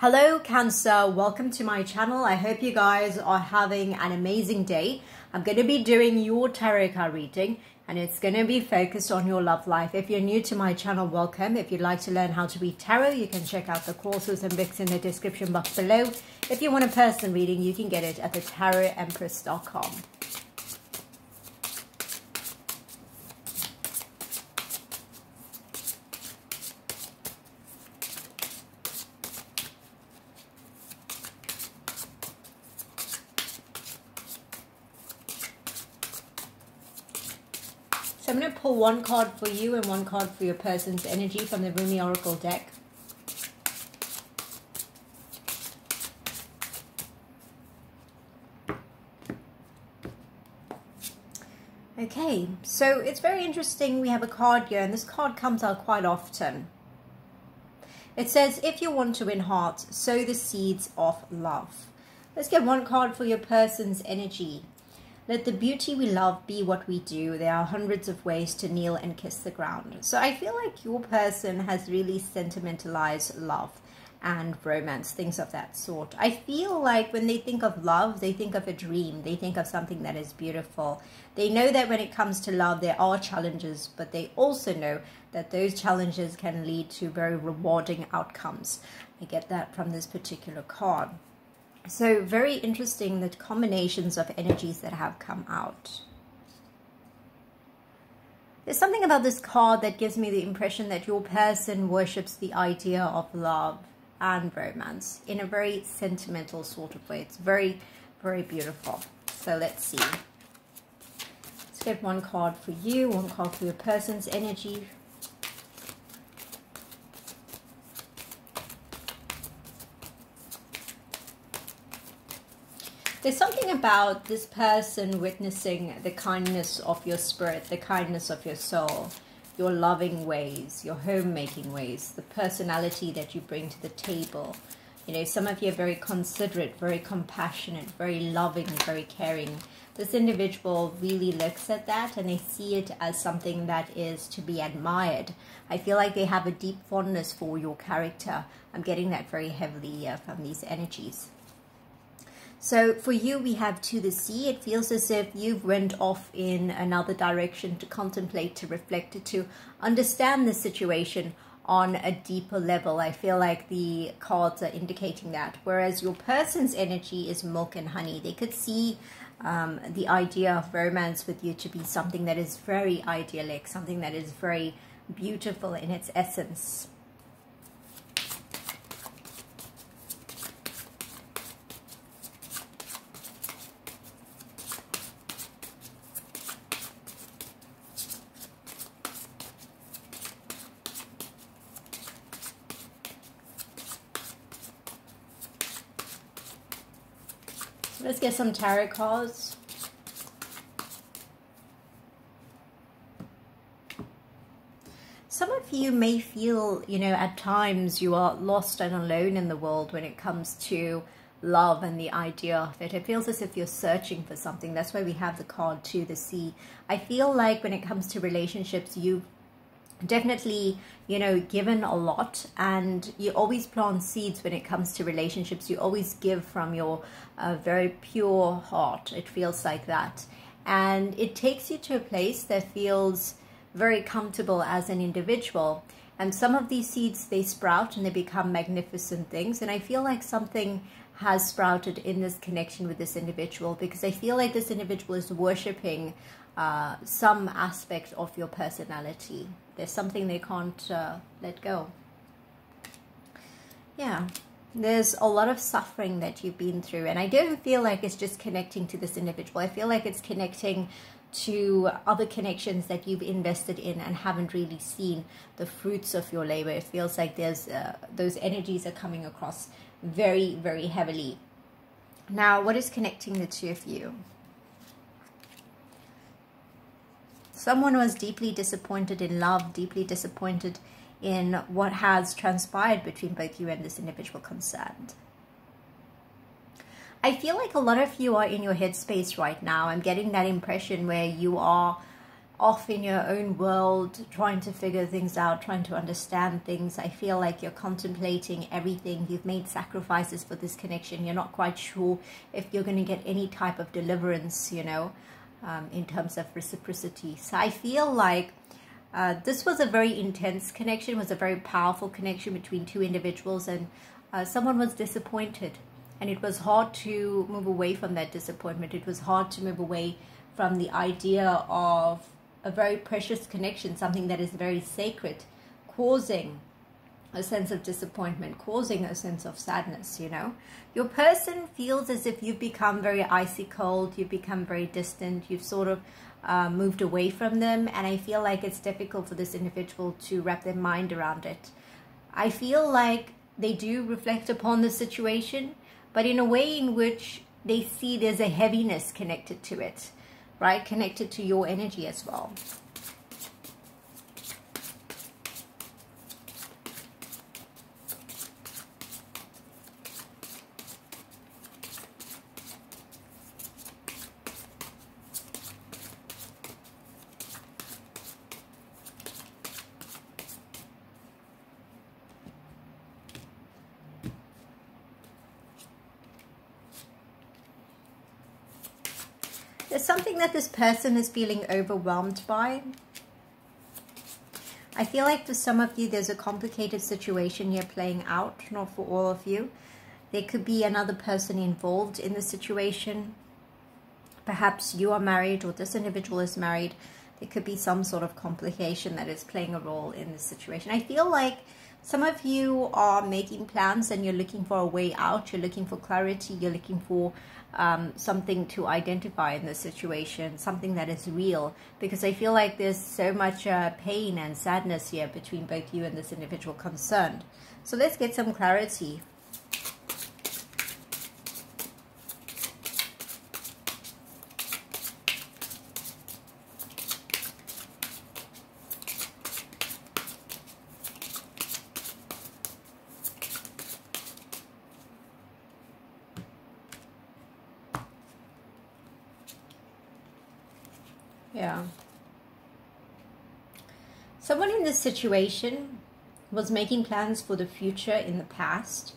Hello Cancer, welcome to my channel. I hope you guys are having an amazing day. I'm going to be doing your tarot card reading and it's going to be focused on your love life. If you're new to my channel, welcome. If you'd like to learn how to read tarot, you can check out the courses and books in the description box below. If you want a person reading, you can get it at the I'm going to pull one card for you and one card for your person's energy from the Rumi Oracle deck. Okay, so it's very interesting. We have a card here, and this card comes out quite often. It says, if you want to win hearts, sow the seeds of love. Let's get one card for your person's energy. Let the beauty we love be what we do. There are hundreds of ways to kneel and kiss the ground. So I feel like your person has really sentimentalized love and romance, things of that sort. I feel like when they think of love, they think of a dream. They think of something that is beautiful. They know that when it comes to love, there are challenges, but they also know that those challenges can lead to very rewarding outcomes. I get that from this particular card. So very interesting the combinations of energies that have come out. There's something about this card that gives me the impression that your person worships the idea of love and romance in a very sentimental sort of way. It's very, very beautiful. So let's see. Let's get one card for you, one card for your person's energy, There's something about this person witnessing the kindness of your spirit, the kindness of your soul, your loving ways, your homemaking ways, the personality that you bring to the table. You know, some of you are very considerate, very compassionate, very loving, very caring. This individual really looks at that and they see it as something that is to be admired. I feel like they have a deep fondness for your character. I'm getting that very heavily uh, from these energies. So for you, we have to the sea. It feels as if you've went off in another direction to contemplate, to reflect, to understand the situation on a deeper level. I feel like the cards are indicating that. Whereas your person's energy is milk and honey. They could see um, the idea of romance with you to be something that is very idyllic, something that is very beautiful in its essence. Let's get some tarot cards. Some of you may feel, you know, at times you are lost and alone in the world when it comes to love and the idea of it. It feels as if you're searching for something. That's why we have the card to the sea. I feel like when it comes to relationships, you definitely you know given a lot and you always plant seeds when it comes to relationships. You always give from your uh, very pure heart it feels like that. And it takes you to a place that feels very comfortable as an individual. And some of these seeds they sprout and they become magnificent things. And i feel like something has sprouted in this connection with this individual because i feel like this individual is worshiping uh, some aspect of your personality. There's something they can't uh, let go. Yeah, there's a lot of suffering that you've been through, and I don't feel like it's just connecting to this individual. I feel like it's connecting to other connections that you've invested in and haven't really seen the fruits of your labor. It feels like there's uh, those energies are coming across very, very heavily. Now, what is connecting the two of you? Someone was deeply disappointed in love, deeply disappointed in what has transpired between both you and this individual concerned. I feel like a lot of you are in your headspace right now. I'm getting that impression where you are off in your own world, trying to figure things out, trying to understand things. I feel like you're contemplating everything. You've made sacrifices for this connection. You're not quite sure if you're going to get any type of deliverance, you know, um, in terms of reciprocity. So I feel like uh, this was a very intense connection, was a very powerful connection between two individuals, and uh, someone was disappointed. And it was hard to move away from that disappointment. It was hard to move away from the idea of a very precious connection, something that is very sacred, causing a sense of disappointment, causing a sense of sadness, you know. Your person feels as if you've become very icy cold, you've become very distant, you've sort of uh, moved away from them, and I feel like it's difficult for this individual to wrap their mind around it. I feel like they do reflect upon the situation, but in a way in which they see there's a heaviness connected to it right? Connected to your energy as well. Something that this person is feeling overwhelmed by. I feel like for some of you, there's a complicated situation here playing out, not for all of you. There could be another person involved in the situation. Perhaps you are married or this individual is married. There could be some sort of complication that is playing a role in this situation. I feel like some of you are making plans and you're looking for a way out. You're looking for clarity. You're looking for um, something to identify in the situation, something that is real. Because I feel like there's so much uh, pain and sadness here between both you and this individual concerned. So let's get some clarity. Yeah. Someone in this situation was making plans for the future in the past,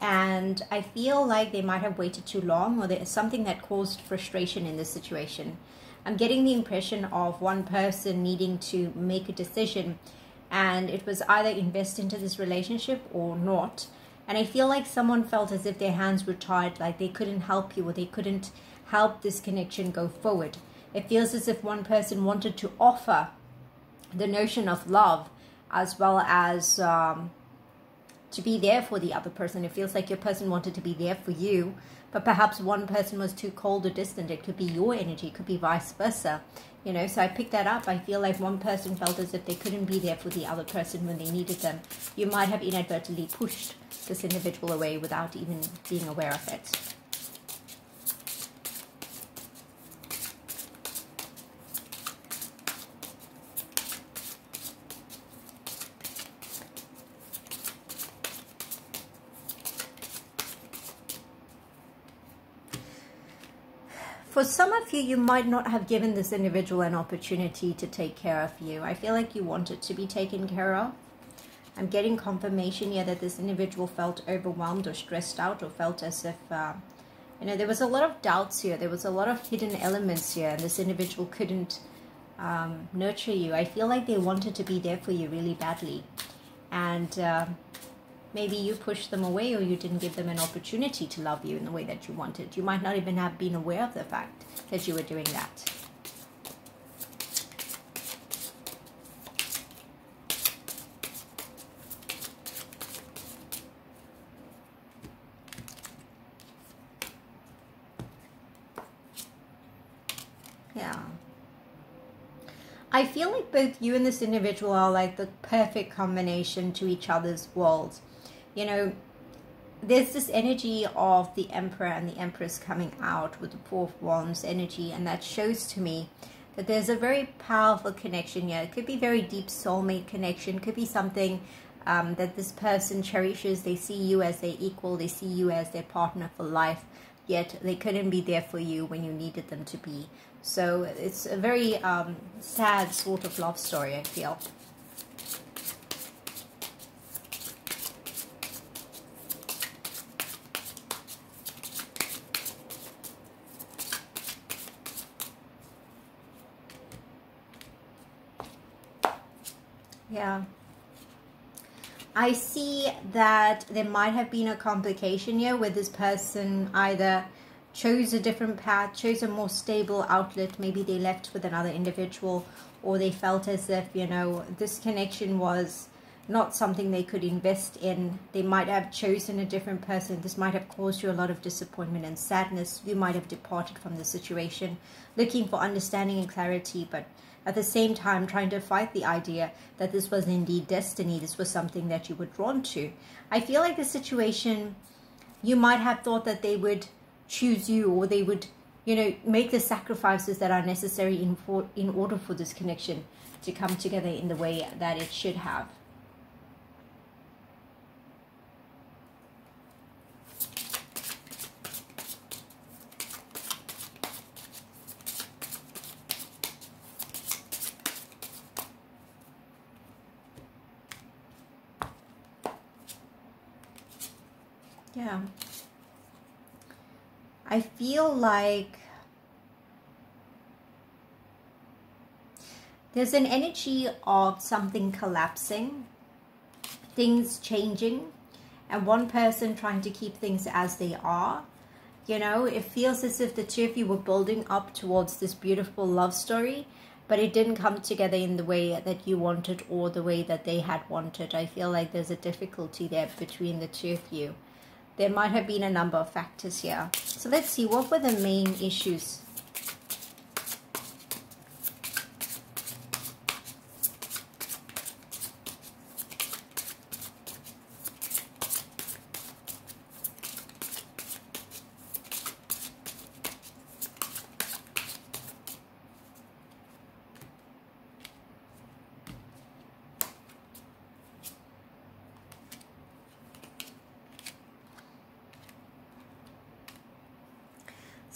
and I feel like they might have waited too long, or there's something that caused frustration in this situation. I'm getting the impression of one person needing to make a decision, and it was either invest into this relationship or not. And I feel like someone felt as if their hands were tied, like they couldn't help you or they couldn't help this connection go forward. It feels as if one person wanted to offer the notion of love as well as um, to be there for the other person. It feels like your person wanted to be there for you, but perhaps one person was too cold or distant. It could be your energy, it could be vice versa. You know, so I picked that up. I feel like one person felt as if they couldn't be there for the other person when they needed them. You might have inadvertently pushed this individual away without even being aware of it. For some of you, you might not have given this individual an opportunity to take care of you. I feel like you wanted to be taken care of. I'm getting confirmation here that this individual felt overwhelmed or stressed out or felt as if, uh, you know, there was a lot of doubts here. There was a lot of hidden elements here, and this individual couldn't um, nurture you. I feel like they wanted to be there for you really badly. And uh, maybe you pushed them away or you didn't give them an opportunity to love you in the way that you wanted. You might not even have been aware of the fact that you were doing that. Yeah. I feel like both you and this individual are like the perfect combination to each other's worlds you know, there's this energy of the Emperor and the Empress coming out with the Four of Wands energy, and that shows to me that there's a very powerful connection here. It could be very deep soulmate connection, could be something um, that this person cherishes. They see you as their equal, they see you as their partner for life. yet they couldn't be there for you when you needed them to be. So it's a very um, sad sort of love story, I feel. Yeah. I see that there might have been a complication here where this person either chose a different path, chose a more stable outlet, maybe they left with another individual, or they felt as if, you know, this connection was not something they could invest in. They might have chosen a different person. This might have caused you a lot of disappointment and sadness. You might have departed from the situation looking for understanding and clarity, but at the same time trying to fight the idea that this was indeed destiny, this was something that you were drawn to. I feel like the situation, you might have thought that they would choose you or they would, you know, make the sacrifices that are necessary in, for, in order for this connection to come together in the way that it should have. Yeah. I feel like there's an energy of something collapsing, things changing, and one person trying to keep things as they are. You know, it feels as if the two of you were building up towards this beautiful love story, but it didn't come together in the way that you wanted or the way that they had wanted. I feel like there's a difficulty there between the two of you there might have been a number of factors here. So let's see, what were the main issues?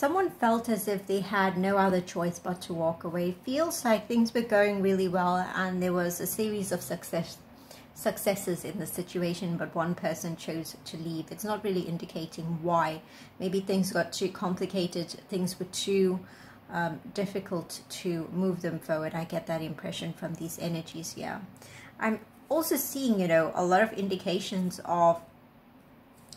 Someone felt as if they had no other choice but to walk away. Feels like things were going really well and there was a series of success successes in the situation, but one person chose to leave. It's not really indicating why. Maybe things got too complicated, things were too um, difficult to move them forward. I get that impression from these energies here. I'm also seeing, you know, a lot of indications of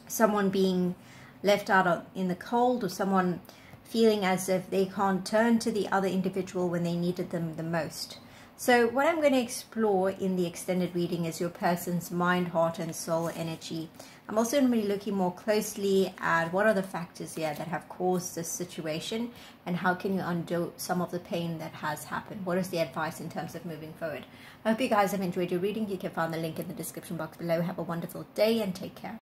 someone being left out in the cold or someone feeling as if they can't turn to the other individual when they needed them the most. So what I'm going to explore in the extended reading is your person's mind, heart and soul energy. I'm also going to be looking more closely at what are the factors here that have caused this situation and how can you undo some of the pain that has happened. What is the advice in terms of moving forward? I hope you guys have enjoyed your reading. You can find the link in the description box below. Have a wonderful day and take care.